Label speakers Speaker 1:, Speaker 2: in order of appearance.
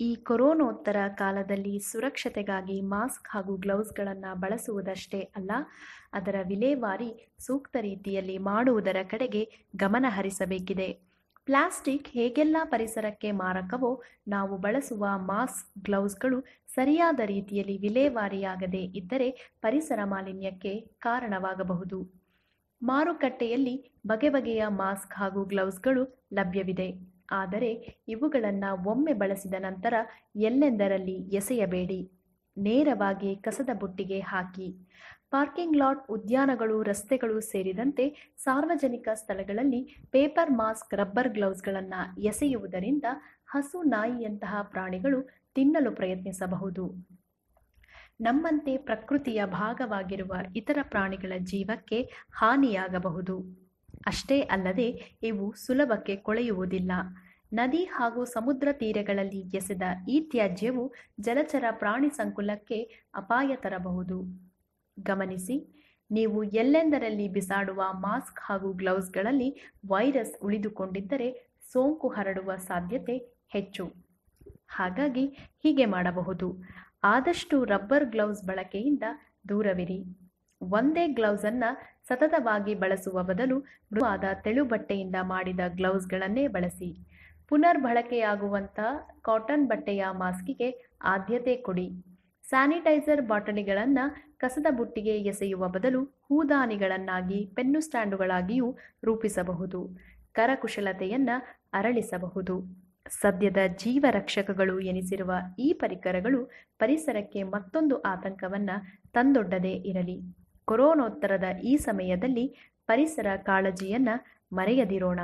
Speaker 1: ಈ ಕೊರೋನೋತ್ತರ ಕಾಲದಲ್ಲಿ ಸುರಕ್ಷತೆಗಾಗಿ ಮಾಸ್ಕ್ ಹಾಗೂ ಗ್ಲೌಸ್ಗಳನ್ನು ಬಳಸುವುದಷ್ಟೇ ಅಲ್ಲ, ಅದರ ವಿಲೇವಾರಿ ಸೂಕ್ತ ರೀತಿಯಲ್ಲಿ ಮಾಡುವುದರ ಕಡೆಗೆ ಗಮನ ಹರಿಸಬೇಕಿದೆ. ಪ್ಲಾಸ್ಟಿಕ್ ಹೇಗೆಲ್ಲ ಪರಿಸರಕ್ಕೆ ಮಾರಕವೋ, ನಾವು ಬಳಸುವ ಮಾಸ್ಕ್, ಗ್ಲೌಸ್ಗಳು ಸರಿಯಾದ ರೀತಿಯಲ್ಲಿ ವಿಲೇವಾರಿಯಾಗದೇ ಇದ್ದರೆ ಪರಿಸರ ಮಾಲಿನ್ಯಕ್ಕೆ ಕಾರಣವಾಗಬಹುದು. ಮಾರುಕಟ್ಟೆಯಲ್ಲಿ ಬಗೆ ಬಗೆಯ ಮಾಸ್ಕ್ ಹಾಗೂ ಗ್ಲೌಸ್ಗಳು ಲಭ್ಯವಿದೆ. ಆದರೆ ಇವುಗಳನ್ನು ಒಮ್ಮೆ ಬಳಸಿದ ನಂತರ ಎಲ್ಲೆಂದರಲ್ಲಿ ಎಸೆಯಬೇಡಿ? ನೇರವಾಗಿ ಕಸದ ಬುಟ್ಟಿಗೆ ಹಾಕಿ. ಪಾರ್ಕಿಂಗ್ ಲಾಟ್ ಉದ್ಯಾನಗಳು, ರಸ್ತೆಗಳು ಸೇರಿದಂತೆ ಸಾರ್ವಜನಿಕ ಸ್ಥಳಗಳಲ್ಲಿ ಪೇಪರ್ ಮಾಸ್ಕ್, ರಬ್ಬರ್ ಗ್ಲೌಸ್ಗಳನ್ನು ಎಸೆಯುವುದರಿಂದ ಹಸು ನಾಯಿಯಂತಹ ಪ್ರಾಣಿಗಳು ತಿನ್ನಲು ಪ್ರಯತ್ನಿಸಬಹುದು. ನಮ್ಮಂತೆ ಪ್ರಕೃತಿಯ ಭಾಗವಾಗಿರುವ ಇತರ ಪ್ರಾಣಿಗಳ ಜೀವಕ್ಕೆ ಹಾನಿಯಾಗಬಹುದು. ಅಷ್ಟೇ ಅಲ್ಲದೆ ಇವು ಸುಲಭಕ್ಕೆ ಕೊಳೆಯುವುದಿಲ್ಲ. ನದಿ ಹಾಗೂ ಸಮುದ್ರ ತೀರಗಳಲ್ಲಿ ಎಸೆದ ಈ ತ್ಯಾಜ್ಯವು ಜಲಚರ ಪ್ರಾಣಿ ಸಂಕುಲಕ್ಕೆ ಅಪಾಯ ತರಬಹುದು. ಗಮನಿಸಿ, ನೀವು ಎಲ್ಲೆಂದರಲ್ಲಿ ಬಿಸಾಡುವ ಮಾಸ್ಕ್ ಹಾಗೂ ಗ್ಲೌಸ್ಗಳಲ್ಲಿ ವೈರಸ್ ಉಳಿದುಕೊಂಡಿದ್ದರೆ ಸೋಂಕು ಹರಡುವ ಸಾಧ್ಯತೆ ಹೆಚ್ಚು. ಹಾಗಾಗಿ ಹೀಗೆ ಮಾಡಬಹುದು. ಆದಷ್ಟು ರಬ್ಬರ್ ಗ್ಲೌಸ್ ಬಳಕೆಯಿಂದ ದೂರವಿರಿ. ಒಂದೇ ಗ್ಲೌಸ್ ಅನ್ನ ಸತತವಾಗಿ ಬಳಸುವ ಬದಲು ಮೃದುವಾದ ತೆಳು ಬಟ್ಟೆಯಿಂದ ಮಾಡಿದ ಗ್ಲೌಸ್ಗಳನ್ನೇ ಬಳಸಿ. ಪುನರ್ ಬಳಕೆಯಾಗುವಂಥ ಕಾಟನ್ ಬಟ್ಟೆಯ ಮಾಸ್ಕಿಗೆ ಆದ್ಯತೆ ಕೊಡಿ. ಸ್ಯಾನಿಟೈಸರ್ ಬಾಟಲಿಗಳನ್ನು ಕಸದ ಬುಟ್ಟಿಗೆ ಎಸೆಯುವ ಬದಲು ಹೂದಾನಿಗಳನ್ನಾಗಿ, ಪೆನ್ನು ಸ್ಟ್ಯಾಂಡುಗಳಾಗಿಯೂ ರೂಪಿಸಬಹುದು. ಕರಕುಶಲತೆಯನ್ನು ಅರಳಿಸಬಹುದು. ಸದ್ಯದ ಜೀವ ರಕ್ಷಕಗಳು ಎನಿಸಿರುವ ಈ ಪರಿಕರಗಳು ಪರಿಸರಕ್ಕೆ ಮತ್ತೊಂದು ಆತಂಕವನ್ನು ತಂದೊಡ್ಡದೇ ಇರಲಿ. ಕೊರೋನೋತ್ತರದ ಈ ಸಮಯದಲ್ಲಿ ಪರಿಸರ ಕಾಳಜಿಯನ್ನ ಮರೆಯದಿರೋಣ.